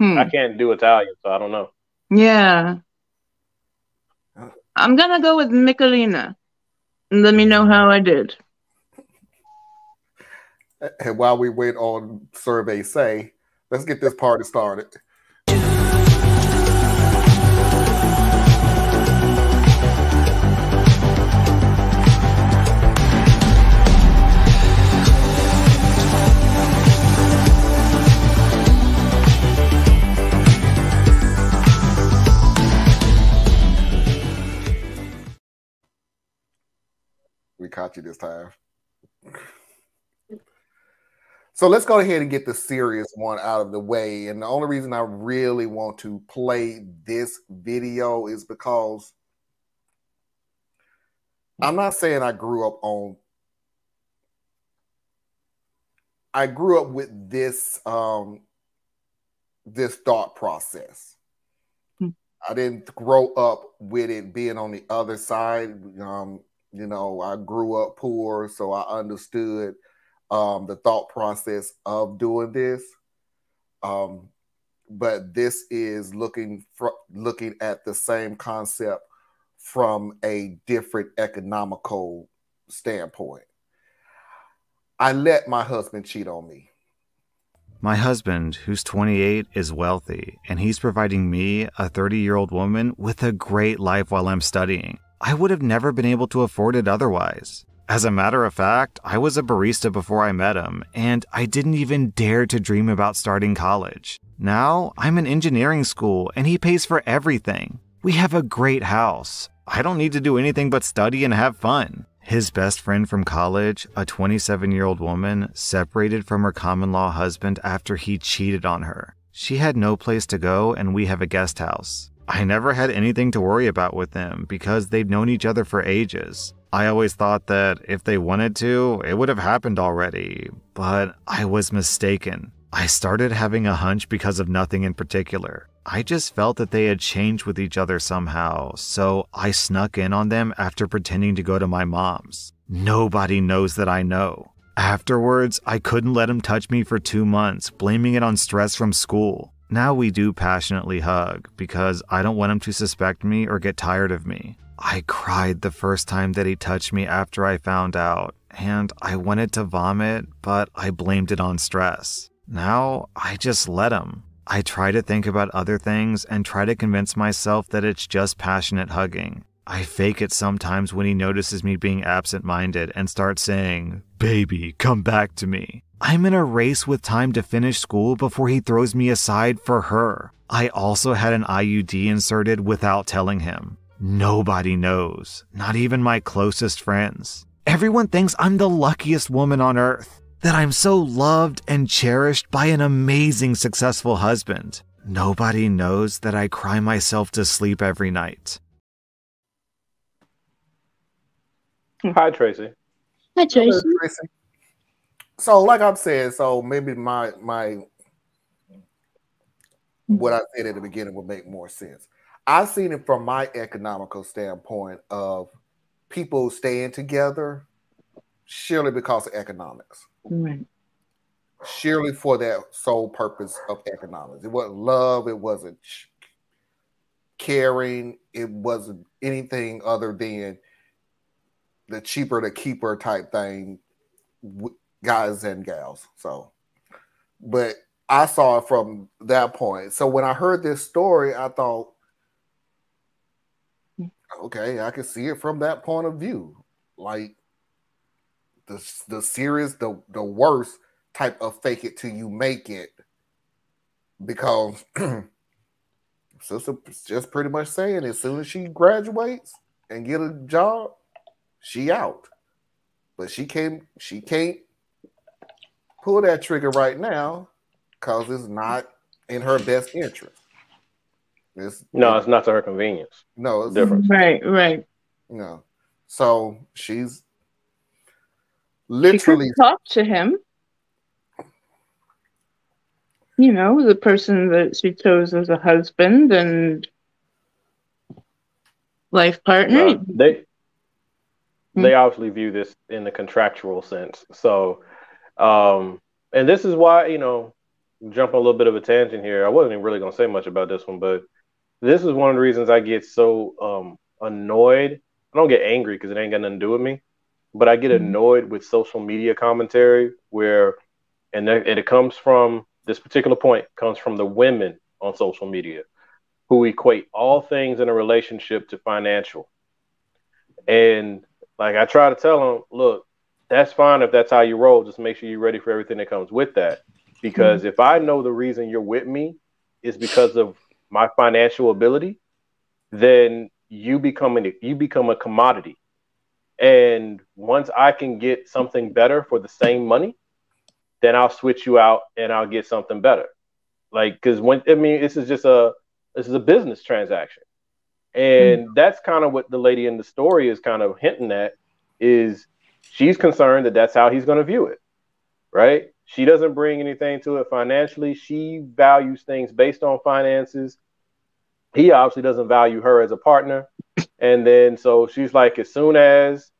Hmm. I can't do Italian, so I don't know. Yeah. I'm gonna go with Michelina. Let me know how I did. And while we wait on survey say, let's get this party started. Caught you this time. So let's go ahead and get the serious one out of the way. And the only reason I really want to play this video is because I'm not saying I grew up on I grew up with this um this thought process. Hmm. I didn't grow up with it being on the other side. Um, you know, I grew up poor, so I understood um, the thought process of doing this. Um, but this is looking fr- looking at the same concept from a different economical standpoint. I let my husband cheat on me. My husband, who's 28, is wealthy, and he's providing me, a 30 year old woman, with a great life while I'm studying. I would have never been able to afford it otherwise. As a matter of fact, I was a barista before I met him, and I didn't even dare to dream about starting college. Now, I'm in engineering school, and he pays for everything. We have a great house. I don't need to do anything but study and have fun. His best friend from college, a 27 year old woman, separated from her common law husband after he cheated on her. She had no place to go, and we have a guest house. I never had anything to worry about with them because they'd known each other for ages. I always thought that if they wanted to, it would have happened already, but I was mistaken. I started having a hunch because of nothing in particular. I just felt that they had changed with each other somehow, so I snuck in on them after pretending to go to my mom's. Nobody knows that I know. Afterwards, I couldn't let him touch me for two months, blaming it on stress from school. Now we do passionately hug because I don't want him to suspect me or get tired of me. I cried the first time that he touched me after I found out, and I wanted to vomit, but I blamed it on stress. Now I just let him. I try to think about other things and try to convince myself that it's just passionate hugging. I fake it sometimes when he notices me being absent minded and starts saying, Baby, come back to me. I'm in a race with time to finish school before he throws me aside for her. I also had an IUD inserted without telling him. Nobody knows, not even my closest friends. Everyone thinks I'm the luckiest woman on earth, that I'm so loved and cherished by an amazing, successful husband. Nobody knows that I cry myself to sleep every night. Hi, Tracy. Hi, Jason. Tracy. So, like I'm saying, so maybe my my what I said at the beginning would make more sense. I've seen it from my economical standpoint of people staying together surely because of economics. Right. Surely for that sole purpose of economics. It wasn't love, it wasn't caring, it wasn't anything other than the cheaper the keeper type thing, guys and gals. So, but I saw it from that point. So when I heard this story, I thought, okay, I can see it from that point of view. Like the the serious, the the worst type of fake it till you make it, because sister just pretty much saying as soon as she graduates and get a job, she out. But she can't she can't pull that trigger right now because it's not in her best interest. It's, No, it's not to her convenience. no, it's Different. Right, right. No. So she's literally could talk to him. You know, the person that she chose as a husband and life partner. Uh, they Hmm. they obviously view this in the contractual sense. So, um, and this is why you know jump a little bit of a tangent here. I wasn't even really gonna say much about this one, but this is one of the reasons I get so um, annoyed. I don't get angry because it ain't got nothing to do with me, but I get Mhm. annoyed with social media commentary where, and it comes from this particular point comes from the women on social media who equate all things in a relationship to financial. And like I try to tell them, look, that's fine if that's how you roll. Just make sure you're ready for everything that comes with that. Because if I know the reason you're with me is because of my financial ability, then you become an, you become a commodity. And once I can get something better for the same money, then I'll switch you out and I'll get something better. Like, because when I mean, this is just a this is a business transaction, and mm-hmm. that's kind of what the lady in the story is kind of hinting at. Is she's concerned that that's how he's going to view it, right? She doesn't bring anything to it financially. She values things based on finances. He obviously doesn't value her as a partner. And then so she's like, as soon as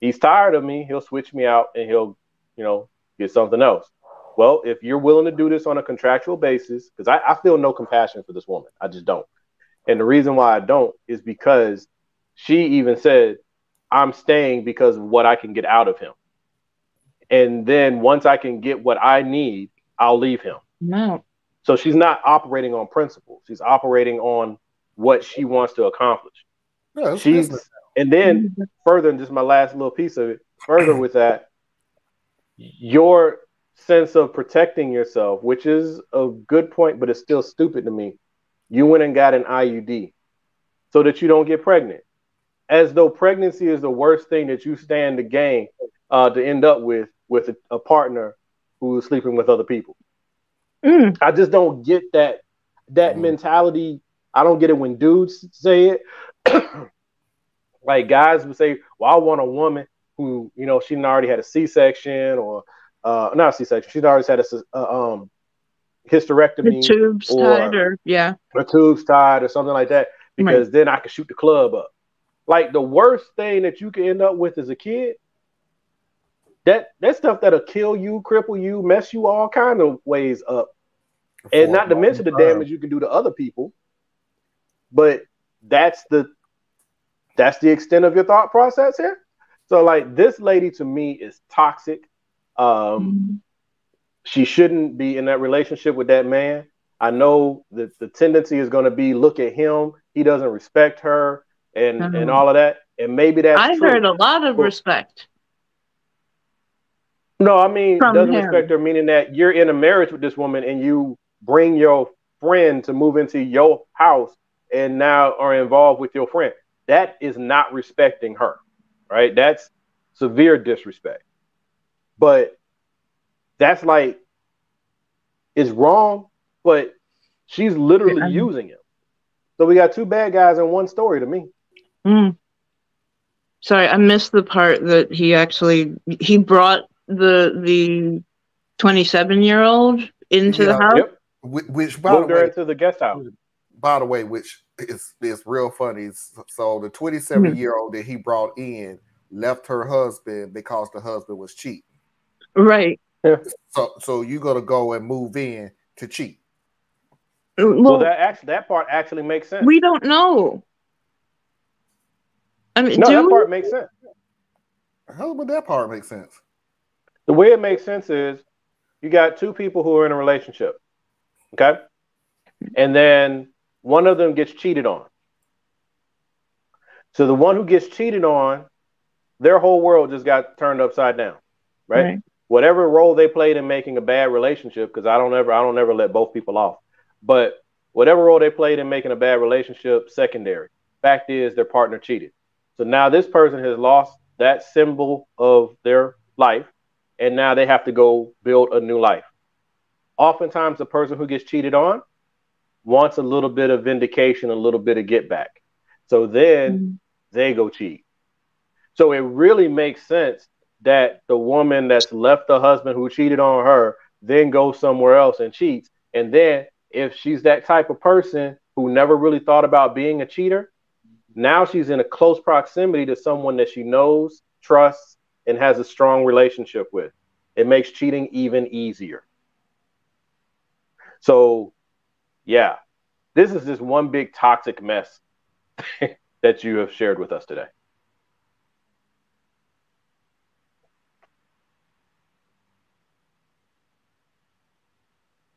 he's tired of me, he'll switch me out and he'll, you know, get something else. Well, if you're willing to do this on a contractual basis, because I, I feel no compassion for this woman. I just don't. And the reason why I don't is because she even said, I'm staying because of what I can get out of him. And then once I can get what I need, I'll leave him. No. So she's not operating on principle. She's operating on what she wants to accomplish. Yeah, She's business. and then further, and just my last little piece of it, further with that, your sense of protecting yourself, which is a good point, but it's still stupid to me. You went and got an IUD so that you don't get pregnant, as though pregnancy is the worst thing that you stand to gain uh, to end up with with a, a partner who is sleeping with other people. Mm. I just don't get that that Mhm. mentality. I don't get it when dudes say it. like guys would say, "Well, I want a woman who, you know, she done already had a C-section or uh, not a C-section. She's already had a uh, um, The hysterectomy tubes or- tied, or yeah. or tubes tied or something like that, because then I could shoot the club up." Like the worst thing that you can end up with as a kid. That that stuff that'll kill you, cripple you, mess you all kind of ways up and not to mention the damage you can do to other people. But that's the that's the extent of your thought process here. So like this lady to me is toxic. Um, Mhm. she shouldn't be in that relationship with that man. I know that the tendency is going to be look at him. He doesn't respect her and and Mhm. all of that. And maybe that's I true. heard a lot of respect. No, I mean doesn't him. respect her, meaning that you're in a marriage with this woman and you bring your friend to move into your house and now are involved with your friend. That is not respecting her, right? That's severe disrespect. But that's like it's wrong, but she's literally Yeah. using him. So we got two bad guys in one story to me. Mm. Sorry, I missed the part that he actually he brought the the twenty seven year old into the house. Yep. Which, which by the Moved her way, into the guest house. by the way, which is is real funny. So the 27 Mhm. year old that he brought in left her husband because the husband was cheating. Right. So so you're gonna go and move in to cheat. Well, Well, that actually that part actually makes sense. we don't know. I mean, no, do that we? part makes sense. How would that part make sense? The way it makes sense is you got two people who are in a relationship, okay? And then one of them gets cheated on. So the one who gets cheated on, their whole world just got turned upside down, right? Right. Whatever role they played in making a bad relationship, because I don't ever, I don't ever let both people off. But whatever role they played in making a bad relationship, secondary. Fact is, their partner cheated. So now this person has lost that symbol of their life, and now they have to go build a new life. Oftentimes, the person who gets cheated on wants a little bit of vindication, a little bit of get back. So then Mm. they go cheat. So it really makes sense that the woman that's left the husband who cheated on her then goes somewhere else and cheats. And then if she's that type of person who never really thought about being a cheater, now she's in a close proximity to someone that she knows, trusts, and has a strong relationship with. It makes cheating even easier. So, yeah, this is just one big toxic mess that you have shared with us today.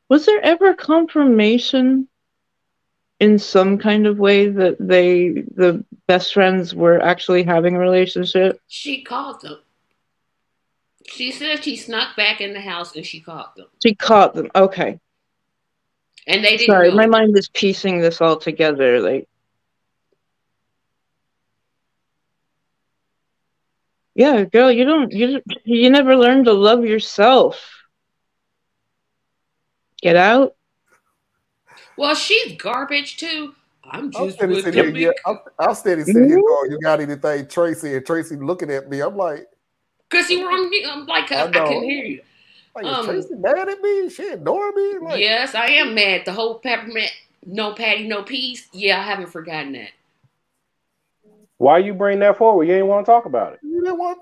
Was there ever confirmation in some kind of way that they, the best friends, were actually having a relationship? She called them. She said she snuck back in the house and she caught them. She caught them. Okay. And they didn't Sorry, know. my mind is piecing this all together. Like, yeah, girl, you don't, you, you never learn to love yourself. Get out. Well, she's garbage too. I'm I'm just with sitting the here. big I'm, I'm steady sitting here going, "You got anything, Tracy?" And Tracy looking at me. I'm like, because you were on mute. I'm like, I, I I, can hear you. like Um, is Tracy mad at me? She ignoring me? Like, yes, I am mad. The whole peppermint, no patty, no peas. Yeah, I haven't forgotten that. Why you bring that forward? You ain't want to talk about it. you didn't want.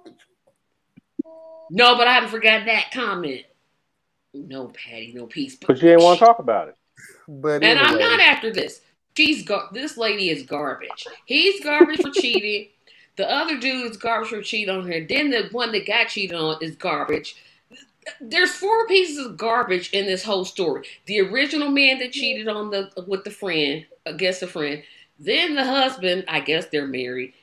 No, but I haven't forgotten that comment. No patty, no peas. But you ain't want to talk about it. But And I'm not after this. She's this lady is garbage. He's garbage for cheating. The other dude is garbage for cheating on her. Then the one that got cheated on is garbage. There's four pieces of garbage in this whole story. The original man that cheated on the with the friend against a friend. Then the husband, I guess they're married,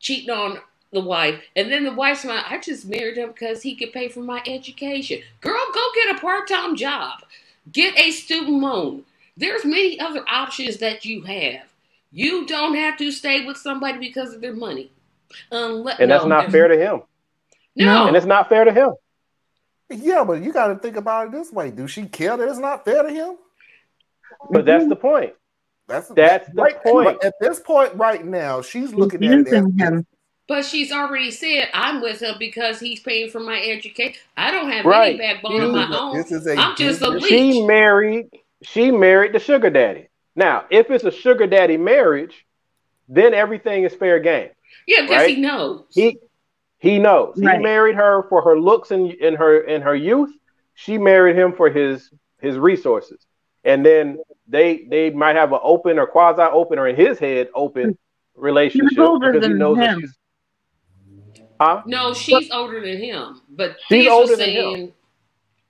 cheating on the wife, and then the wife's like, I just married him because he could pay for my education. Girl, go get a part-time job. Get a student loan. There's many other options that you have. You don't have to stay with somebody because of their money. Unless, And that's no, not fair to him. No, And it's not fair to him. Yeah, but you got to think about it this way. Do she care that it's not fair to him? But that's the point. That's That's the right, point. At this point, right now, she's looking at it him. but she's already said I'm with him because he's paying for my education. I don't have Right. any backbone of my own. This is a I'm just a business- leech. She married. She married the sugar daddy. Now, if it's a sugar daddy marriage, then everything is fair game. Yeah, because right? he knows. He he knows. Right. He married her for her looks in in her in her youth. She married him for his his resources. And then they they might have an open or quasi open or in his head open relationship older because he knows that him. she's Huh? no, she's older than him. But She's Thea older was than him.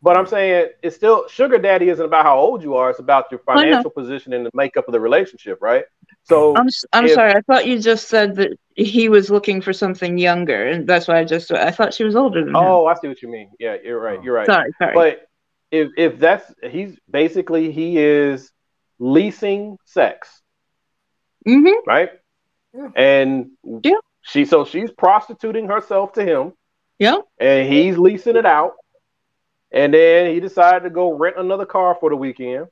Saying, But I'm saying it's still sugar daddy isn't about how old you are, it's about your financial position and the makeup of the relationship, right? So I'm s- I'm If- sorry. I thought you just said that he was looking for something younger, and that's why I just I thought she was older than him. oh, I see what you mean. Yeah, you're right. You're right. sorry, sorry. But if if that's he's basically he is leasing sex, hmm right? Yeah. And Yeah. she so she's prostituting herself to him, Yeah. and he's leasing it out. And then he decided to go rent another car for the weekend,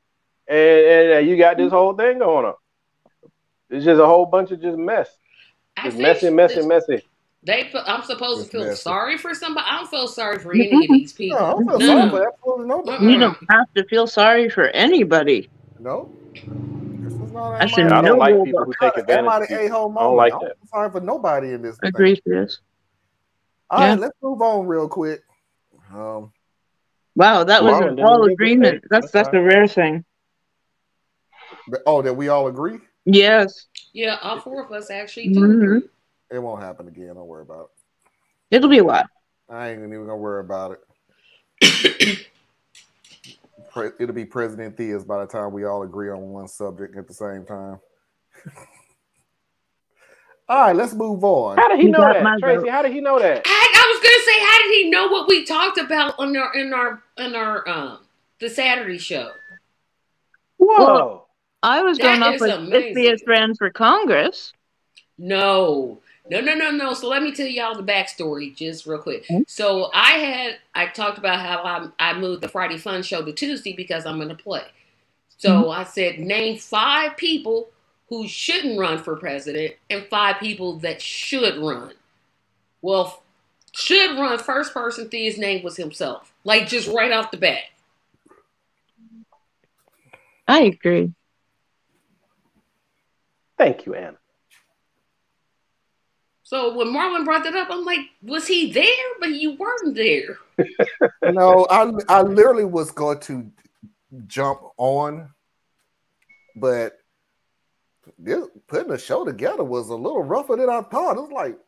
and and uh, you got this whole thing going on. It's just a whole bunch of just mess, I just messy, messy, this- messy. They, I'm supposed It's to feel messy. sorry for somebody. I don't feel sorry for any of these people. No, I don't feel No. sorry for absolutely. You don't have to feel sorry for anybody. No. This is not That's I No, don't like people who take advantage. Of a people. hole I moment. don't like I that. don't sorry for nobody in this. thing. Agree to this. All right, Yeah. let's move on real quick. Um, Wow, that was Marlon an all agreement. Hey, That's that's that's a rare thing. but- oh, that we all agree. Yes, Yeah, all four of us actually do. Mhm. It won't happen again. Don't worry about it. It'll be a while. I ain't even gonna worry about it. Pre- It'll be President Thea's by the time we all agree on one subject at the same time. all right, let's move on. How did he You know that, Tracy? vote. How did he know that? I, I was gonna say, how did he know what we talked about on our in our in our um the Saturday show? Whoa! I was That going off is like amazing. Ithias ran for Congress. No, no, no, no, no. So let me tell y'all the backstory just real quick. Hmm? So I had I talked about how I I moved the Friday Fun Show to Tuesday because I'm gonna play. So I said name five people who shouldn't run for president and five people that should run. Well, should run first person. His name was himself, like just right off the bat. I agree. Thank you, Anna. So when Marlon brought that up, I'm like, was he there? But you weren't there. no, I I literally was going to jump on, but this, putting the show together was a little rougher than I thought. It was like